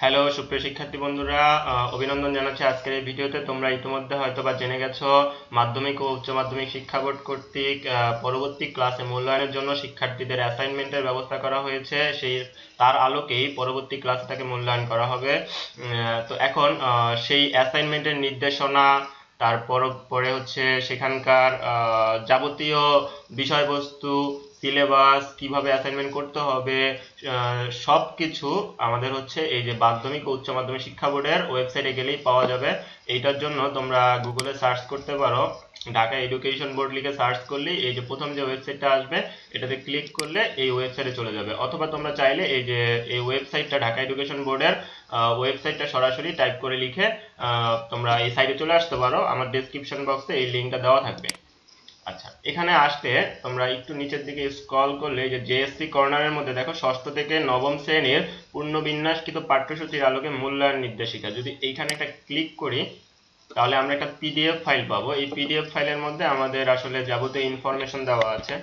Hello সুপ্রিয় শিক্ষার্থী বন্ধুরা অভিনন্দন জানাচ্ছি আজকের এই ভিডিওতে। তোমরা ইতিমধ্যে হয়তো বা জেনে গেছো, মাধ্যমিক ও উচ্চ মাধ্যমিক শিক্ষা বোর্ড কর্তৃক পরবর্তী ক্লাসে মূল্যায়নের জন্য শিক্ষার্থীদের অ্যাসাইনমেন্টের ব্যবস্থা করা হয়েছে। সেই, তার আলোকেই পরবর্তী ক্লাসটাকে মূল্যায়ন করা হবে। তো এখন সেই অ্যাসাইনমেন্টের নির্দেশনা তারপর পরে হচ্ছে সেখানকার যাবতীয় বিষয়বস্তু সিলেবাস কীভাবে অ্যাসাইনমেন্ট করতে হবে সব কিছু আমাদের হচ্ছে এই যে মাধ্যমিক ও উচ্চ মাধ্যমিক শিক্ষা বোর্ডের ওয়েবসাইটে গেলেই পাওয়া যাবে। এইটার জন্য তোমরা গুগলে সার্চ করতে পারো। ঢাকা এডুকেশন বোর্ড লিখে সার্চ করলেই এই যে প্রথম যে ওয়েবসাইটটা আসবে, এটাতে ক্লিক করলে এই ওয়েবসাইটে চলে যাবে। অথবা তোমরা চাইলে এই যে, এই ওয়েবসাইটটা ঢাকা এডুকেশন বোর্ডের ওয়েবসাইটটা সরাসরি টাইপ করে লিখে তোমরা এই সাইটে চলে আসতে পারো। আমার ডেসক্রিপশন বক্সে এই লিঙ্কটা দেওয়া থাকবে। আচ্ছা এখানে আসতে তোমরা একটু নিচের দিকে স্ক্রল করলে যে জেএসসি কর্নারের মধ্যে দেখো, ষষ্ঠ থেকে নবম শ্রেণির পূর্ণবিন্যাসকৃত পাঠ্যসূচির আলোকে মূল্যায়ন নির্দেশিকা। যদি এইখানে একটা ক্লিক করি তাহলে আমরা একটা পিডিএফ ফাইল পাবো। এই পিডিএফ ফাইলের মধ্যে আমাদের আসলে যাবতীয় ইনফরমেশন দেওয়া আছে।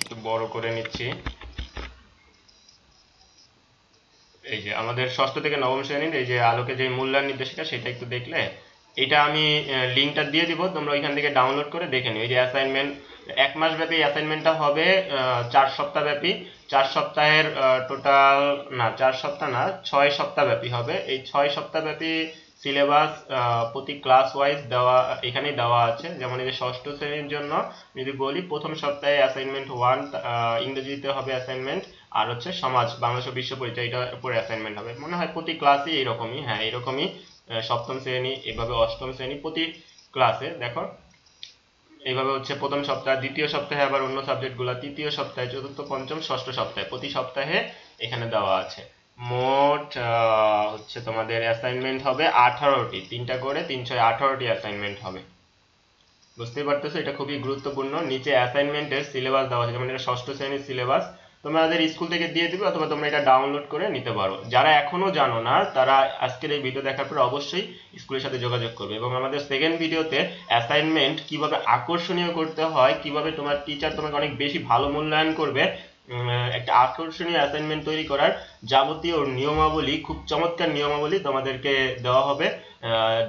একটু বড় করে নিচ্ছি। এই যে আমাদের ষষ্ঠ থেকে নবম শ্রেণির এই যে আলোকে যে মূল্যায়ন নির্দেশিকা, সেটা একটু দেখলে এটা আমি লিঙ্কটা দিয়ে দিব, তোমরা ওইখান থেকে ডাউনলোড করে দেখে নিও। এই যে অ্যাসাইনমেন্ট এক মাস ব্যাপী অ্যাসাইনমেন্টটা হবে চার সপ্তাহ ব্যাপী। চার সপ্তাহের টোটাল না, চার সপ্তাহ না, ছয় সপ্তাহ ব্যাপী হবে। এই ছয় সপ্তাহ ব্যাপী সিলেবাস প্রতি ক্লাস ওয়াইজ দেওয়া, এখানেই দেওয়া আছে। যেমন এই যে ষষ্ঠ শ্রেণির জন্য যদি বলি, প্রথম সপ্তাহে অ্যাসাইনমেন্ট ওয়ান ইংরেজিতে হবে অ্যাসাইনমেন্ট আর হচ্ছে সমাজ, বাংলাদেশ বিশ্ব পরিচয়, এটার উপরে অ্যাসাইনমেন্ট হবে। মনে হয় প্রতি ক্লাসই এরকমই হ্যাঁ এরকমই সপ্তম শ্রেণি, এভাবে অষ্টম শ্রেণি প্রতি ক্লাসে দেখো। এইভাবে হচ্ছে প্রথম সপ্তাহ, দ্বিতীয় সপ্তাহে আবার অন্য সাবজেক্টগুলো তৃতীয় সপ্তাহে, চতুর্থ, পঞ্চম, ষষ্ঠ সপ্তাহে, প্রতি সপ্তাহে এখানে দেওয়া আছে। মোট হচ্ছে তোমাদের অ্যাসাইনমেন্ট হবে আঠারোটি। তিনটা করে তিনশো আঠারোটি অ্যাসাইনমেন্ট হবে। বুঝতেই পারতেছো? এটা খুবই গুরুত্বপূর্ণ। নিচে অ্যাসাইনমেন্টের সিলেবাস দেওয়া আছে। যেমন এটা ষষ্ঠ শ্রেণির সিলেবাস তোমাদের স্কুল থেকে দিয়ে দিবে অথবা তোমরা এটা ডাউনলোড করে নিতে পারো। যারা এখনও জানো না, তারা আজকের এই ভিডিও দেখার পর অবশ্যই স্কুলের সাথে যোগাযোগ করবে এবং আমাদের সেকেন্ড ভিডিওতে অ্যাসাইনমেন্ট কীভাবে আকর্ষণীয় করতে হয়, কীভাবে তোমার টিচার তোমাকে অনেক বেশি ভালো মূল্যায়ন করবে একটা আকর্ষণীয় অ্যাসাইনমেন্ট তৈরি করার যাবতীয় নিয়মাবলী, খুব চমৎকার নিয়মাবলী তোমাদেরকে দেওয়া হবে।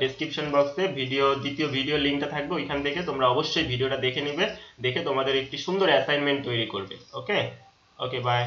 ডেসক্রিপশন বক্সে ভিডিও দ্বিতীয় ভিডিও লিঙ্কটা থাকবে, ওইখান থেকে তোমরা অবশ্যই ভিডিওটা দেখে নিবে, দেখে তোমাদের একটি সুন্দর অ্যাসাইনমেন্ট তৈরি করবে ওকে ওকে বাই